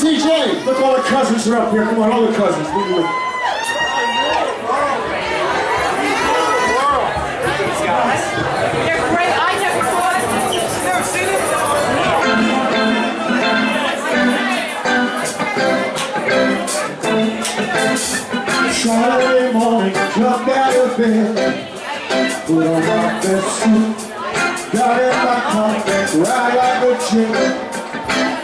CJ. Look, all the cousins are up here. Come on, all the cousins. Saturday morning, come out of bed Put on my best suit Got in my car, ride like a chick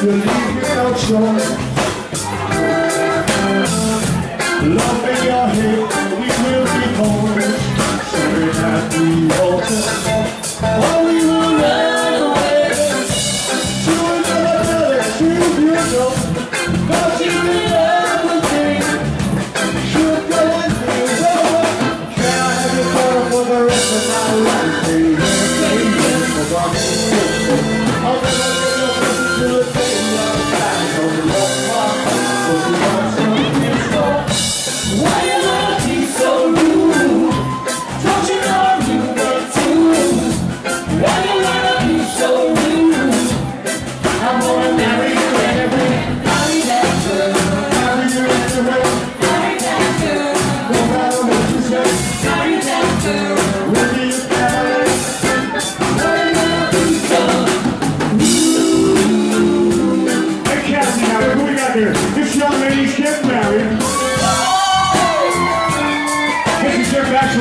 You leave without choice.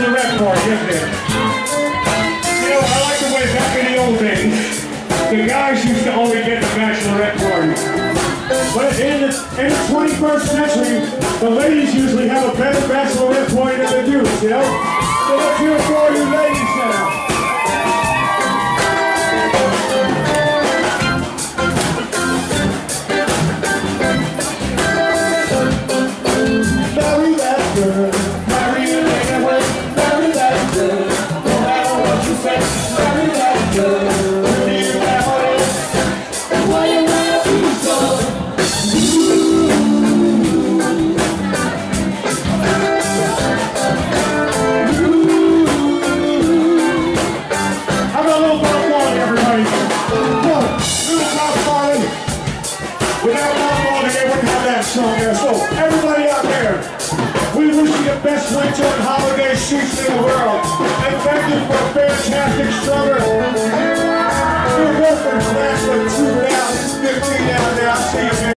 the rep part, isn't it? You know, I like the way back in the old days, the guys used to only get the bachelorette party. But in the, in the 21st century, the ladies usually have a better bachelorette party than the dudes, you know? song there. So everybody out there, we wish you the best winter and holiday season in the world. And thank you for a fantastic summer.